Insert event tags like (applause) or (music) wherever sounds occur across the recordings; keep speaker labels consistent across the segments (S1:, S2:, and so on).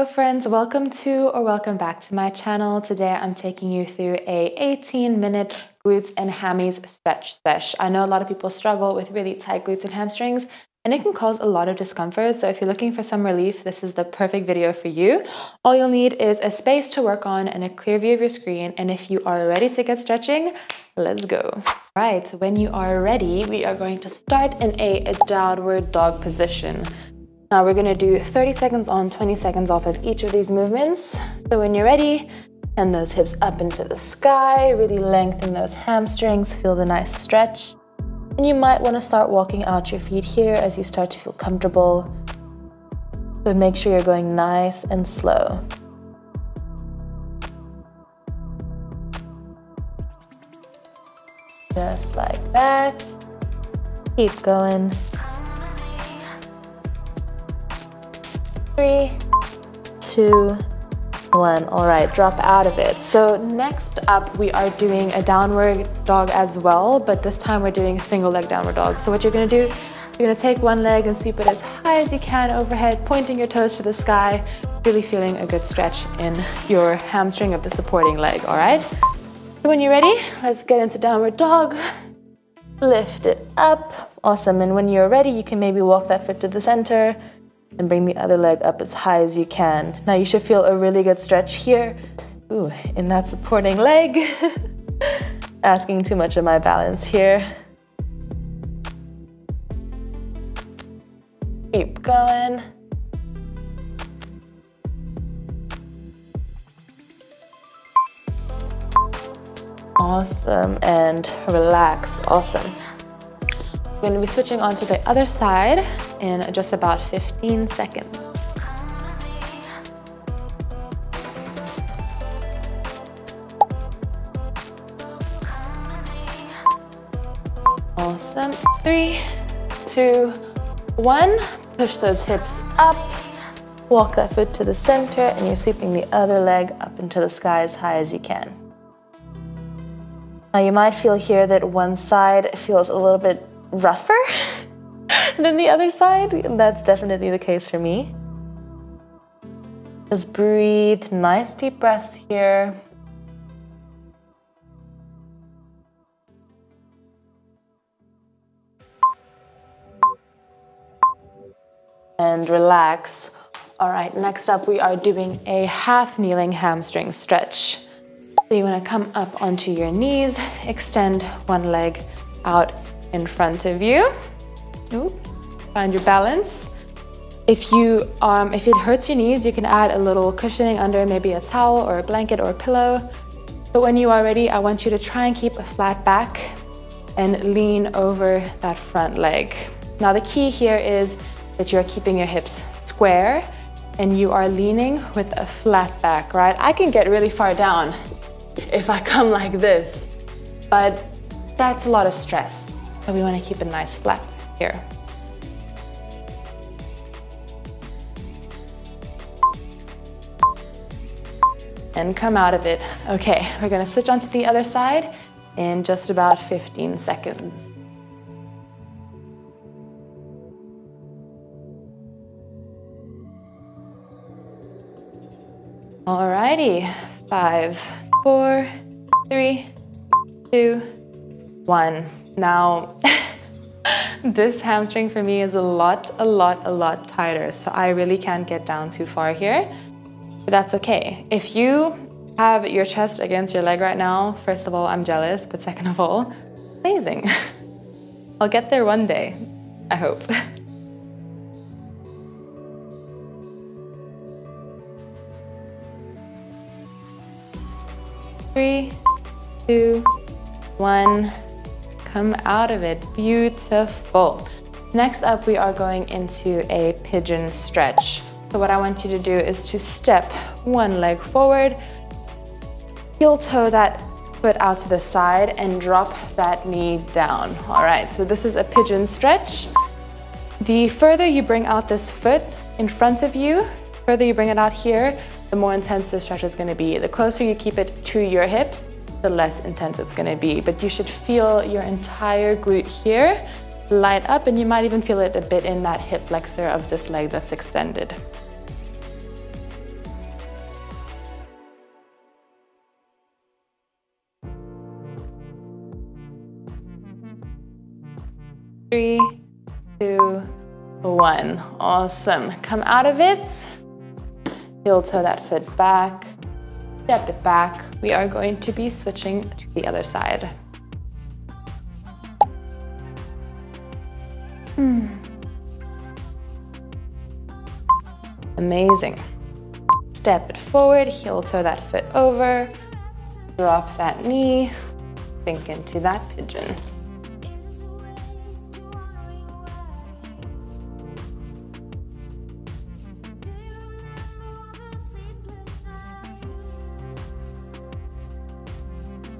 S1: Hello friends, welcome to or welcome back to my channel. Today I'm taking you through a 18 minute glutes and hammies stretch sesh. I know a lot of people struggle with really tight glutes and hamstrings and it can cause a lot of discomfort. So if you're looking for some relief, this is the perfect video for you. All you'll need is a space to work on and a clear view of your screen. And if you are ready to get stretching, let's go. Right, So when you are ready, we are going to start in a downward dog position. Now we're gonna do 30 seconds on, 20 seconds off of each of these movements. So when you're ready, send those hips up into the sky, really lengthen those hamstrings, feel the nice stretch. And you might wanna start walking out your feet here as you start to feel comfortable. But make sure you're going nice and slow. Just like that. Keep going. Three, two, one. All right, drop out of it. So next up, we are doing a downward dog as well, but this time we're doing a single leg downward dog. So what you're gonna do, you're gonna take one leg and sweep it as high as you can overhead, pointing your toes to the sky, really feeling a good stretch in your hamstring of the supporting leg, all right? When you're ready, let's get into downward dog. Lift it up, awesome. And when you're ready, you can maybe walk that foot to the center, and bring the other leg up as high as you can. Now you should feel a really good stretch here. Ooh, in that supporting leg. (laughs) Asking too much of my balance here. Keep going. Awesome, and relax, awesome. We're gonna be switching on to the other side in just about 15 seconds. Awesome. Three, two, one. Push those hips up. Walk that foot to the center and you're sweeping the other leg up into the sky as high as you can. Now you might feel here that one side feels a little bit rougher (laughs) (laughs) than the other side. That's definitely the case for me. Just breathe, nice deep breaths here. And relax. All right, next up we are doing a half kneeling hamstring stretch. So you wanna come up onto your knees, extend one leg out in front of you. Ooh, find your balance. If you um, if it hurts your knees, you can add a little cushioning under maybe a towel or a blanket or a pillow. But when you are ready, I want you to try and keep a flat back and lean over that front leg. Now the key here is that you're keeping your hips square and you are leaning with a flat back, right? I can get really far down if I come like this, but that's a lot of stress. So we want to keep a nice flat here. And come out of it. Okay, we're gonna switch onto the other side in just about 15 seconds. Alrighty, five, four, three, two, one. Now, (laughs) this hamstring for me is a lot, a lot, a lot tighter. So I really can't get down too far here, but that's okay. If you have your chest against your leg right now, first of all, I'm jealous, but second of all, amazing. (laughs) I'll get there one day, I hope. (laughs) Three, two, one. Come out of it, beautiful. Next up, we are going into a pigeon stretch. So what I want you to do is to step one leg forward, heel toe that foot out to the side and drop that knee down. All right, so this is a pigeon stretch. The further you bring out this foot in front of you, further you bring it out here, the more intense the stretch is gonna be. The closer you keep it to your hips, the less intense it's gonna be. But you should feel your entire glute here light up and you might even feel it a bit in that hip flexor of this leg that's extended. Three, two, one. Awesome. Come out of it. Heel toe that foot back. Step it back. We are going to be switching to the other side. Hmm. Amazing. Step it forward, heel toe that foot over, drop that knee, sink into that pigeon.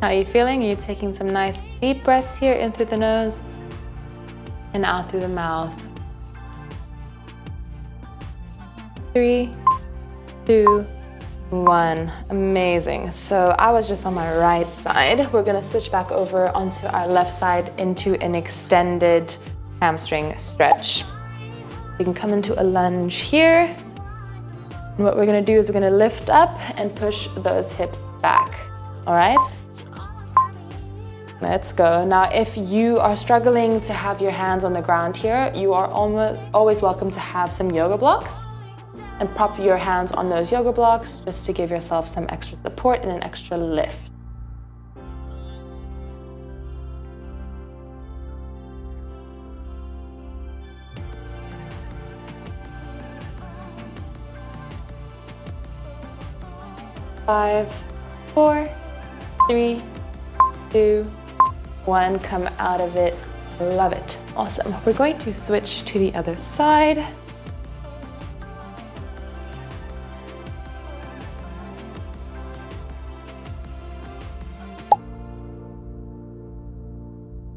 S1: How are you feeling? Are you taking some nice deep breaths here in through the nose? And out through the mouth. Three, two, one. Amazing. So I was just on my right side. We're gonna switch back over onto our left side into an extended hamstring stretch. You can come into a lunge here. And what we're gonna do is we're gonna lift up and push those hips back. All right? Let's go. Now, if you are struggling to have your hands on the ground here, you are almost always welcome to have some yoga blocks and prop your hands on those yoga blocks just to give yourself some extra support and an extra lift. Five, four, three, two, one, come out of it. Love it. Awesome. We're going to switch to the other side.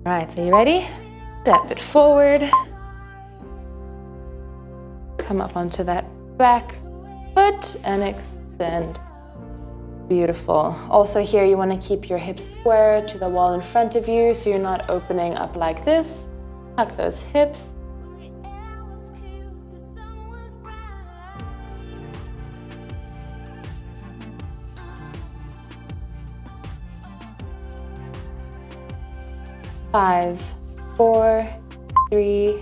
S1: All right, so you ready? Step it forward. Come up onto that back foot and extend. Beautiful. Also here you want to keep your hips square to the wall in front of you so you're not opening up like this. Tuck those hips. Five, four, three,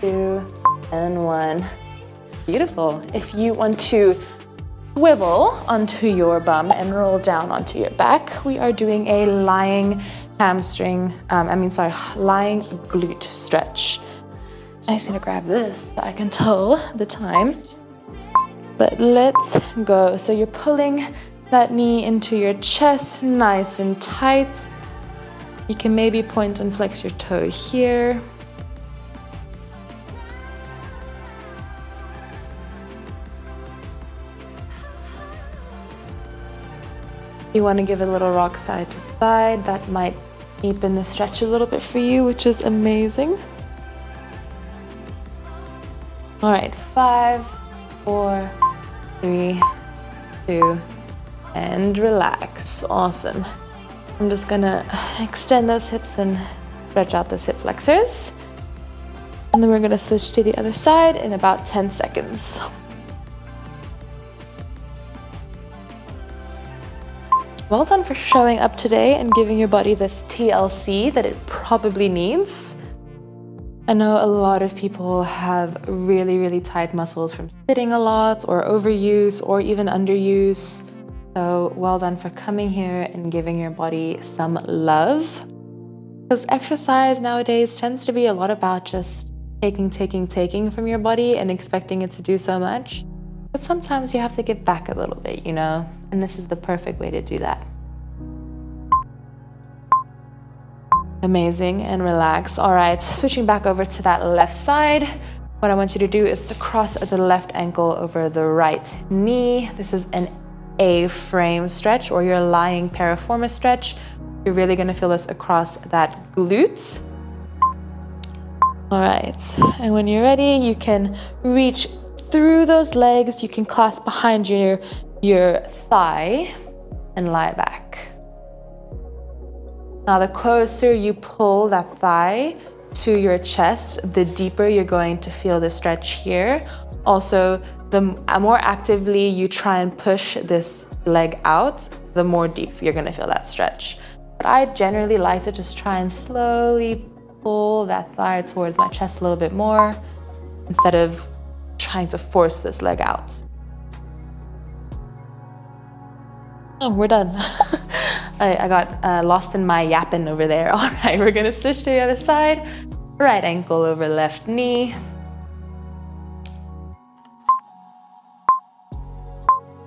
S1: two, and one. Beautiful. If you want to swivel onto your bum and roll down onto your back. We are doing a lying hamstring, um, I mean, sorry, lying glute stretch. I'm just to grab this so I can tell the time. But let's go. So you're pulling that knee into your chest nice and tight. You can maybe point and flex your toe here. You want to give a little rock side to side. That might deepen the stretch a little bit for you, which is amazing. All right, five, four, three, two, and relax. Awesome. I'm just gonna extend those hips and stretch out those hip flexors. And then we're gonna switch to the other side in about 10 seconds. Well done for showing up today and giving your body this TLC that it probably needs. I know a lot of people have really, really tight muscles from sitting a lot or overuse or even underuse. So well done for coming here and giving your body some love. Because exercise nowadays tends to be a lot about just taking, taking, taking from your body and expecting it to do so much. But sometimes you have to give back a little bit, you know? And this is the perfect way to do that. Amazing and relax. All right, switching back over to that left side. What I want you to do is to cross the left ankle over the right knee. This is an A-frame stretch or your lying piriformis stretch. You're really gonna feel this across that glute. All right, and when you're ready, you can reach through those legs. You can clasp behind your your thigh and lie back. Now, the closer you pull that thigh to your chest, the deeper you're going to feel the stretch here. Also, the uh, more actively you try and push this leg out, the more deep you're gonna feel that stretch. But I generally like to just try and slowly pull that thigh towards my chest a little bit more. instead of trying to force this leg out. Oh, we're done. (laughs) I, I, got uh, lost in my yapping over there. (laughs) All right, we're gonna switch to the other side. Right ankle over left knee.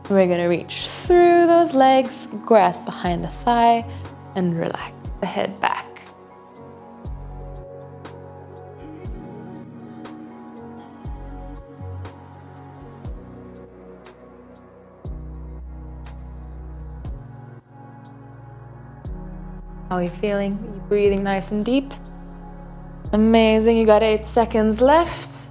S1: We're gonna reach through those legs, grasp behind the thigh, and relax the head back. How are you feeling? Are you breathing nice and deep? Amazing, you got eight seconds left.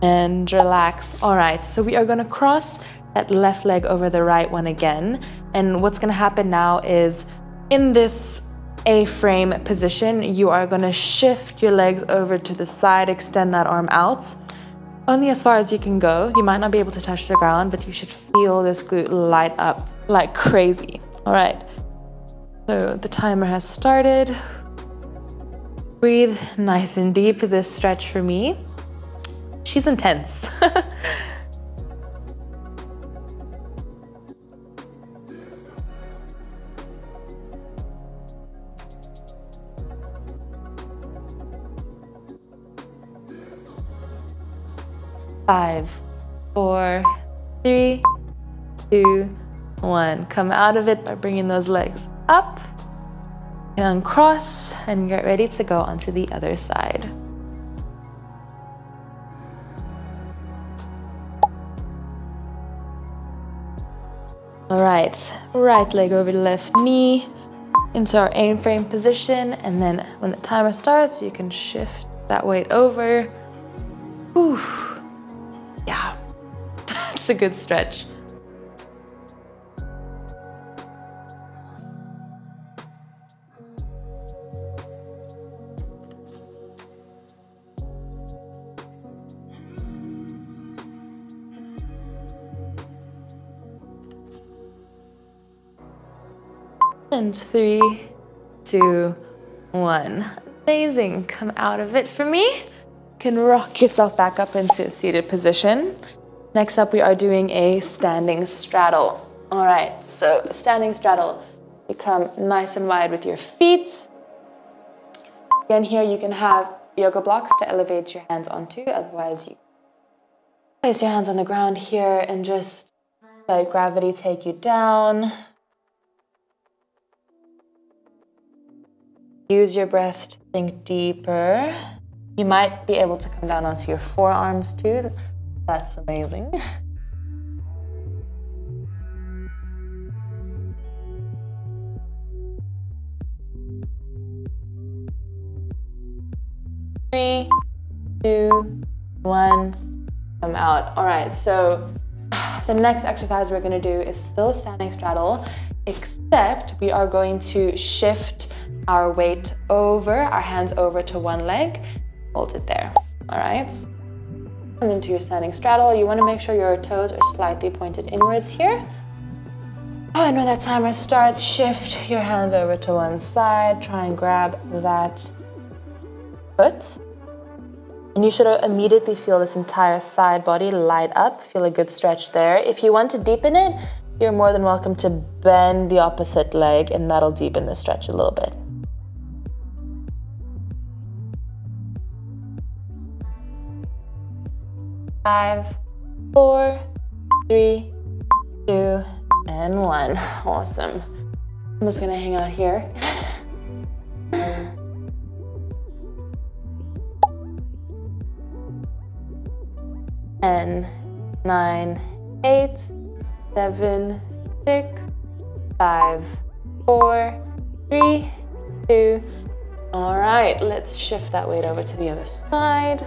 S1: And relax. All right, so we are gonna cross that left leg over the right one again. And what's gonna happen now is in this A-frame position, you are gonna shift your legs over to the side, extend that arm out only as far as you can go. You might not be able to touch the ground, but you should feel this glute light up like crazy. All right, so the timer has started. Breathe nice and deep this stretch for me. She's intense. (laughs) Five, four, three, two, one. Come out of it by bringing those legs up and cross and get ready to go onto the other side. All right, right leg over the left knee into our A-frame position. And then when the timer starts, you can shift that weight over. Whew. That's a good stretch. And three, two, one. Amazing. Come out of it for me can rock yourself back up into a seated position. Next up, we are doing a standing straddle. All right, so standing straddle. You come nice and wide with your feet. Again, here you can have yoga blocks to elevate your hands onto. Otherwise, you place your hands on the ground here and just let gravity take you down. Use your breath to sink deeper. You might be able to come down onto your forearms too. That's amazing. (laughs) Three, two, one, come out. All right, so (sighs) the next exercise we're gonna do is still standing straddle, except we are going to shift our weight over, our hands over to one leg, hold it there, all right? Into your standing straddle. You wanna make sure your toes are slightly pointed inwards here. Oh, and when that timer starts, shift your hands over to one side. Try and grab that foot. And you should immediately feel this entire side body light up. Feel a good stretch there. If you want to deepen it, you're more than welcome to bend the opposite leg and that'll deepen the stretch a little bit. Five, four, three, two, and one. Awesome. I'm just gonna hang out here. Ten, nine, eight, seven, six, five, four, three, two. All right, let's shift that weight over to the other side.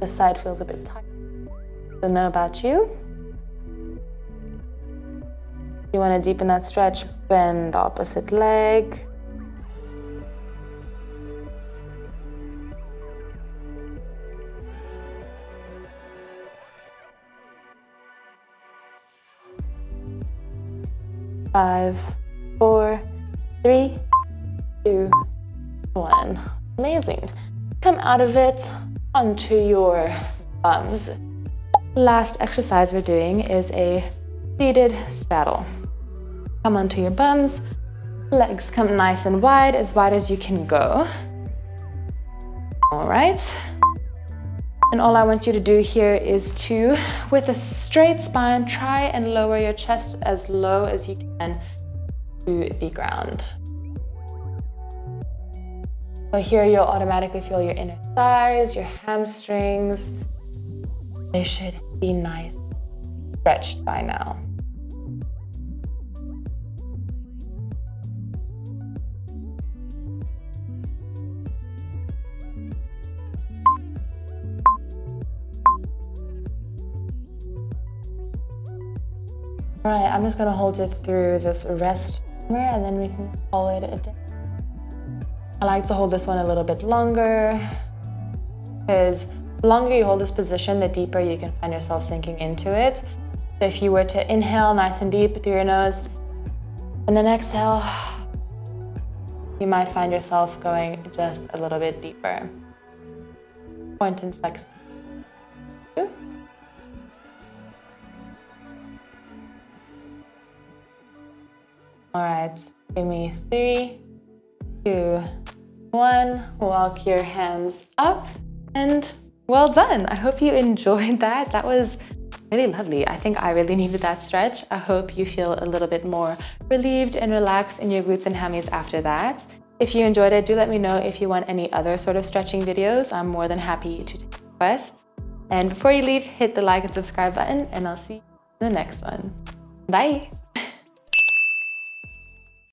S1: This side feels a bit tight. Know about you. You want to deepen that stretch, bend the opposite leg. Five, four, three, two, one. Amazing. Come out of it onto your bums. Last exercise we're doing is a seated straddle. Come onto your bums, legs come nice and wide, as wide as you can go. All right. And all I want you to do here is to, with a straight spine, try and lower your chest as low as you can to the ground. So here you'll automatically feel your inner thighs, your hamstrings. They should be nice stretched by now. All right, I'm just gonna hold it through this rest and then we can call it a day. I like to hold this one a little bit longer because the longer you hold this position, the deeper you can find yourself sinking into it. So if you were to inhale nice and deep through your nose and then exhale, you might find yourself going just a little bit deeper. Point and flex All right, give me three, two, one. Walk your hands up and well done. I hope you enjoyed that. That was really lovely. I think I really needed that stretch. I hope you feel a little bit more relieved and relaxed in your glutes and hammies after that. If you enjoyed it, do let me know if you want any other sort of stretching videos. I'm more than happy to take requests. And before you leave, hit the like and subscribe button and I'll see you in the next one. Bye.